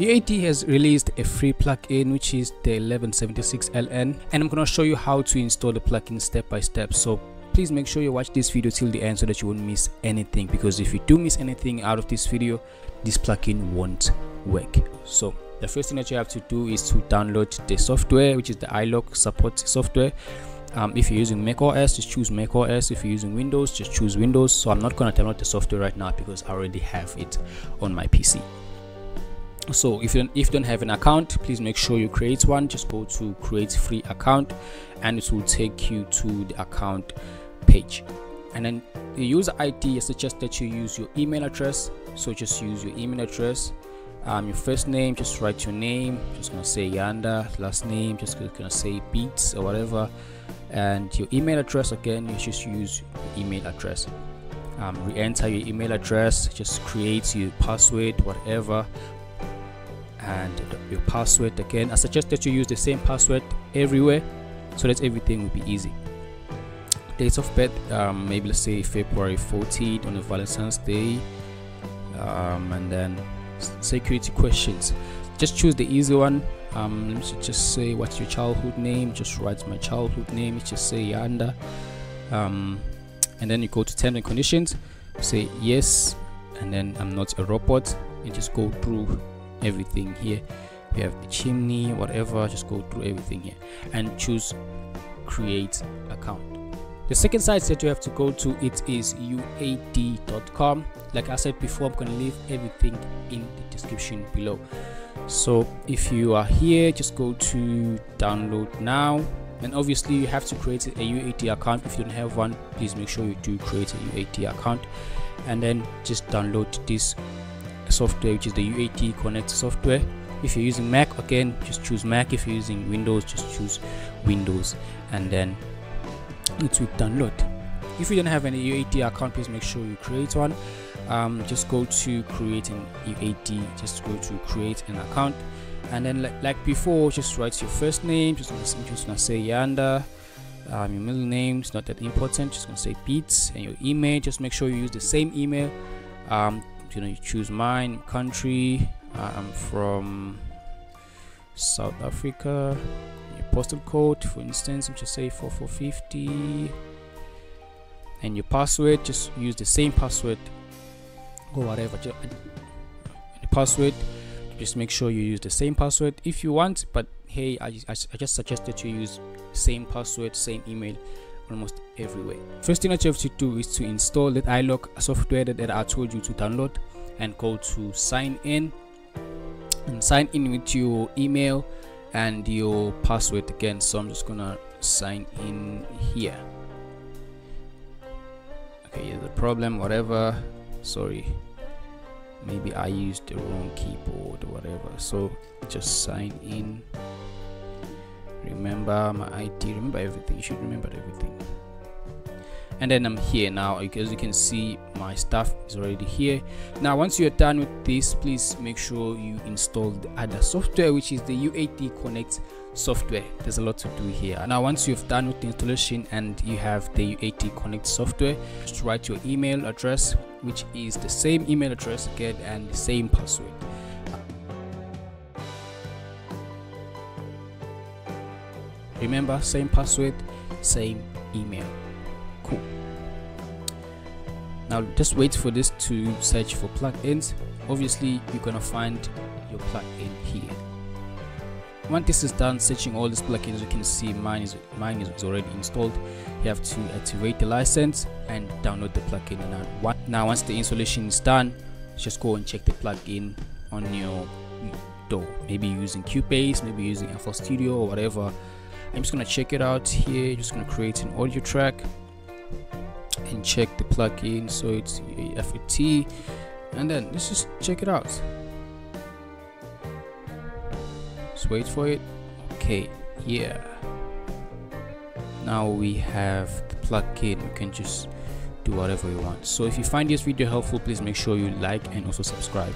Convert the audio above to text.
UAD has released a free plugin which is the 1176LN and I'm to show you how to install the plugin step by step. So please make sure you watch this video till the end so that you won't miss anything because if you do miss anything out of this video this plugin won't work. So the first thing that you have to do is to download the software which is the iLok support software. Um, if you're using mac os just choose mac os if you're using windows just choose windows. So i'm not to download the software right now because i already have it on my pc so if you don't if you don't have an account please make sure you create one. Just go to create free account and it will take you to the account page. And then the user id I suggest that you use your email address. So just use your email address um, your first name just write your name. Just gonna say yanda last name just gonna say beats or whatever. And your email address again you just use your email address. Um, re-enter your email address just create your password whatever and your password. Again i suggest that you use the same password everywhere so that everything will be easy. Date of birth um, maybe let's say february 14th on a valentine's day. Um, and then security questions. Just choose the easy one. Um, let me just say what's your childhood name. Just write my childhood name. Just say yanda. Um, and then you go to terms and conditions. Say yes and then i'm not a robot. And just go through everything here. You have the chimney whatever just go through everything here and choose create account. The second site that you have to go to it is uat.com like i said before i'm going to leave everything in the description below. So if you are here just go to download now. And obviously you have to create a UAD account. If you don't have one please make sure you do create a UAD account. And then just download this software which is the UAD connect software. If you're using mac again just choose mac. If you're using windows just choose windows and then it will download. If you don't have any UAD account please make sure you create one. Um, just go to create an UAD just go to create an account. And then like, like before just write your first name. Just gonna, just gonna say yanda. Um, your middle name is not that important. Just gonna say beats and your email. Just make sure you use the same email. Um, you know you choose mine country i'm from south africa. Your postal code for instance just say 4450 and your password just use the same password or whatever. The password just make sure you use the same password if you want but hey i, I, I just suggested you use same password same email almost everywhere first thing that you have to do is to install that iLok software that, that i told you to download and go to sign in and sign in with your email and your password again. So i'm just gonna sign in here. Okay yeah, the problem whatever. Sorry. Maybe i used the wrong keyboard or whatever. So just sign in remember my id remember everything. You should remember everything. And then i'm here now as you can see my stuff is already here. Now once you're done with this please make sure you install the other software which is the UAD connect software. There's a lot to do here. Now once you've done with the installation and you have the UAD connect software just write your email address which is the same email address again and the same password remember same password same email. Cool. Now just wait for this to search for plugins. Obviously you're gonna find your plugin here. Once this is done searching all these plugins you can see mine is mine is already installed. You have to activate the license and download the plugin. Now now once the installation is done just go and check the plugin on your DAW. Maybe using cubase maybe using FL Studio or whatever I'm just gonna check it out here. Just gonna create an audio track and check the plugin so it's FET and then let's just check it out. Let's wait for it. Okay yeah. Now we have the plugin we can just do whatever we want. So if you find this video helpful please make sure you like and also subscribe